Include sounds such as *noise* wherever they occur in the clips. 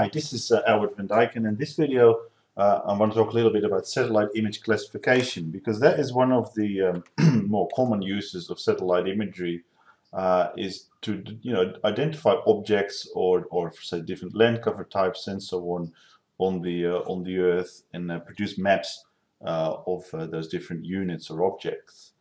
Hi, this is uh, Albert van Dijk and in this video uh, I want to talk a little bit about satellite image classification because that is one of the um, *clears throat* more common uses of satellite imagery uh, is to you know identify objects or, or say different land cover types and so on on the uh, on the earth and uh, produce maps uh, of those different units or objects.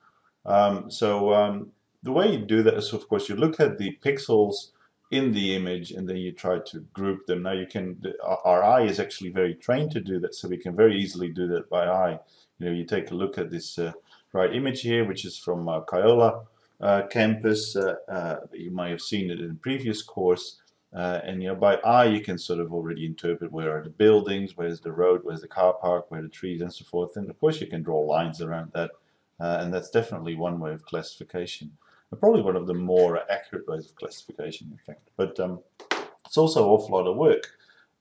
Um, so um, the way you do that is of course you look at the pixels in the image and then you try to group them. Now you can, our eye is actually very trained to do that so we can very easily do that by eye. You know, you take a look at this uh, right image here which is from uh, Kioloa uh, campus. Uh, uh, you might have seen it in previous course uh, and you know, by eye you can sort of already interpret where are the buildings, where's the road, where's the car park, where are the trees and so forth and of course you can draw lines around that and that's definitely one way of classification probably one of the more accurate ways of classification, in fact. But um, it's also an awful lot of work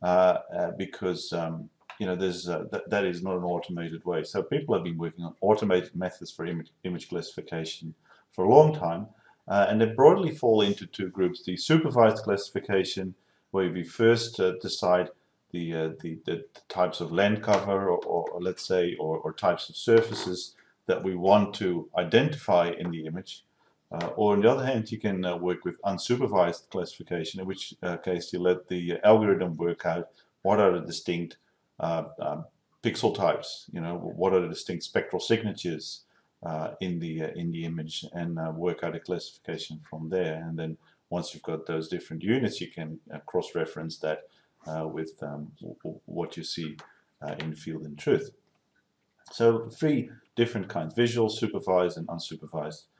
uh, uh, because um, you know there's uh, th that is not an automated way. So people have been working on automated methods for image, image classification for a long time, uh, and they broadly fall into two groups: the supervised classification, where we first uh, decide the, uh, the, the types of land cover, or, or, or let's say, or, or types of surfaces that we want to identify in the image. Uh, or on the other hand, you can uh, work with unsupervised classification, in which uh, case you let the algorithm work out what are the distinct uh, um, pixel types, you know, what are the distinct spectral signatures uh, in the uh, in the image, and work out a classification from there. And then once you've got those different units, you can cross-reference that with um, what you see in field and truth. So three different kinds: visual, supervised, and unsupervised uh, uh,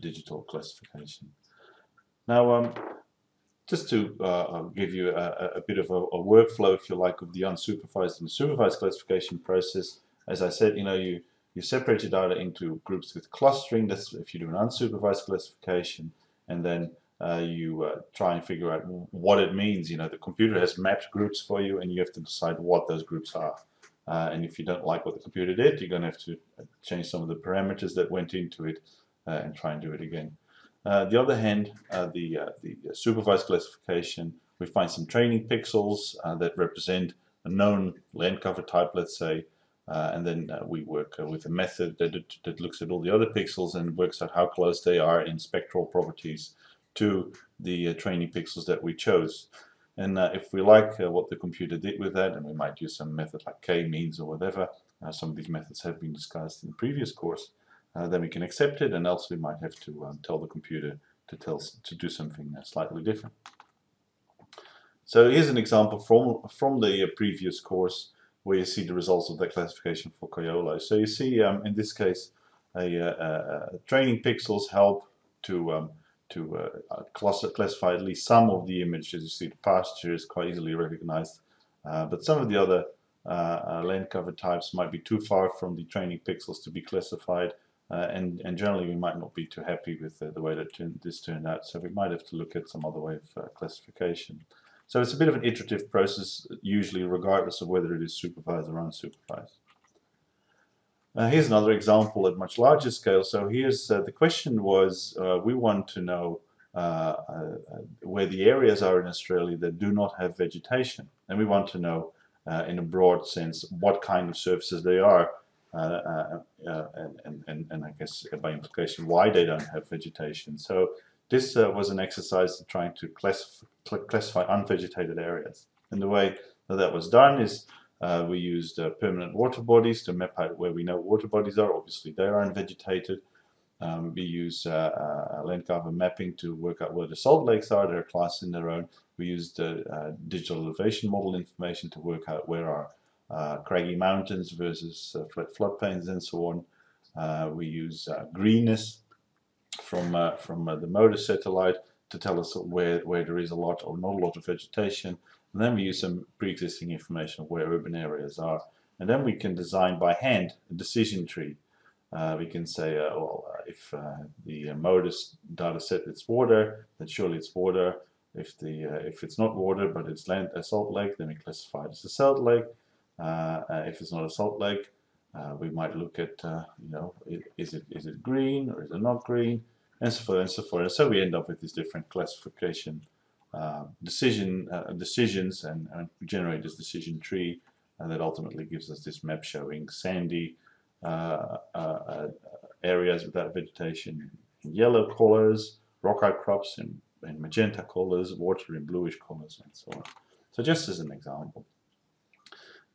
digital classification. Now, um, just to uh, uh, give you a, a bit of a, a, workflow, if you like, of the unsupervised and supervised classification process, as I said, you know, you, you separate your data into groups with clustering, that's if you do an unsupervised classification, and then uh, you uh, try and figure out what it means. You know, the computer has mapped groups for you, and you have to decide what those groups are. Uh, and if you don't like what the computer did, you're going to have to change some of the parameters that went into it uh, and try and do it again. Uh, the other hand, uh, the, the supervised classification, we find some training pixels that represent a known land cover type, let's say, uh, and then uh, we work uh, with a method that, that looks at all the other pixels and works out how close they are in spectral properties to the training pixels that we chose. And if we like what the computer did with that, and we might use some method like k-means or whatever, some of these methods have been discussed in the previous course, uh, then we can accept it and else we might have to um, tell the computer to tell to do something uh, slightly different. So here's an example from from the uh, previous course where you see the results of that classification for Kioloa. So you see um, in this case a, uh, uh, training pixels help to um, to uh, classify at least some of the images. You see the pasture is quite easily recognized, but some of the other land cover types might be too far from the training pixels to be classified uh, and, and generally we might not be too happy with uh, the way that this turned out, so we might have to look at some other way of uh, classification. So it's a bit of an iterative process, usually regardless of whether it is supervised or unsupervised. Uh, here's another example at much larger scale. So here's uh, the question was, uh, we want to know where the areas are in Australia that do not have vegetation. And we want to know, in a broad sense, what kind of surfaces they are uh, uh, uh, and, and, I guess by implication why they don't have vegetation. So this was an exercise in trying to classify, classify unvegetated areas. And the way that, that was done is uh, we used uh, permanent water bodies to map out where we know water bodies are. Obviously, they are unvegetated. Um, we use uh, land cover mapping to work out where the salt lakes are. They're classed in their own. We used digital elevation model information to work out where uh, craggy mountains versus uh, flat floodplains and so on. Uh, we use greenness from from the MODIS satellite to tell us where, where there is a lot or not a lot of vegetation. And then we use some pre-existing information of where urban areas are. And then we can design by hand a decision tree. Uh, we can say, uh, well, uh, if the MODIS data set is water, then surely it's water. If the if it's not water but it's land a salt lake, then we classify it as a salt lake. Uh, uh, if it's not a salt lake, uh, we might look at, you know, is it is it green or is it not green, and so forth and so forth. And so we end up with these different classification uh, decision uh, decisions and, and generate this decision tree and that ultimately gives us this map showing sandy uh, uh, areas without vegetation in yellow colors, rock outcrops in, in magenta colors, water in bluish colors, and so on. So just as an example.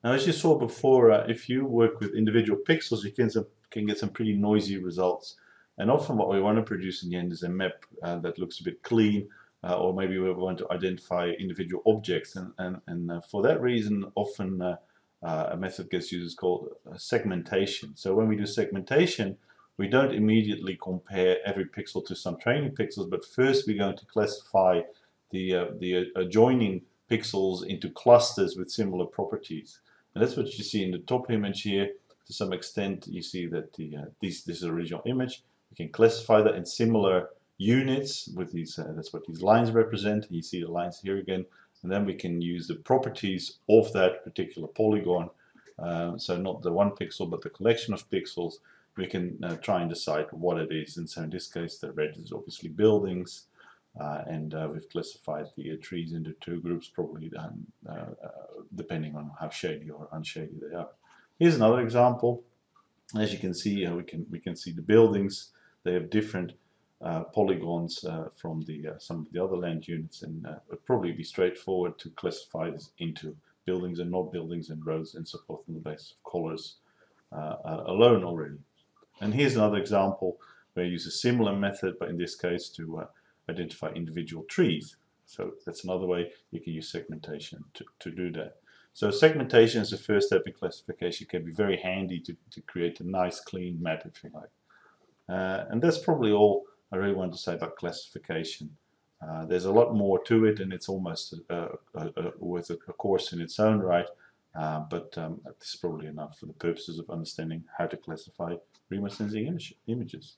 Now, as you saw before, uh, if you work with individual pixels, you can, some, can get some pretty noisy results. And often what we want to produce in the end is a map uh, that looks a bit clean, uh, or maybe we want to identify individual objects. And, and, and uh, for that reason, often uh, uh, a method gets used called segmentation. So when we do segmentation, we don't immediately compare every pixel to some training pixels, but first we're going to classify the, the adjoining pixels into clusters with similar properties. And that's what you see in the top image here. To some extent, you see that the uh, this, this original image. We can classify that in similar units with these, uh, that's what these lines represent. You see the lines here again. And then we can use the properties of that particular polygon. Uh, so not the one pixel, but the collection of pixels. We can uh, try and decide what it is. And so in this case, the red is obviously buildings. Uh, and uh, we've classified the uh, trees into two groups, probably um, uh, depending on how shady or unshady they are. Here's another example. As you can see, we can we can see the buildings. They have different uh, polygons uh, from the uh, some of the other land units and it would probably be straightforward to classify this into buildings and not buildings and roads and so forth on the basis of colors alone already. And here's another example where you use a similar method, but in this case to uh, identify individual trees. So that's another way you can use segmentation to, to do that. So segmentation is the first step in classification It can be very handy to, to create a nice clean map if you like. Uh, and that's probably all I really want to say about classification. Uh, there's a lot more to it and it's almost a, a, a, worth a, course in its own right. Uh, but um, this is probably enough for the purposes of understanding how to classify remote sensing image, images.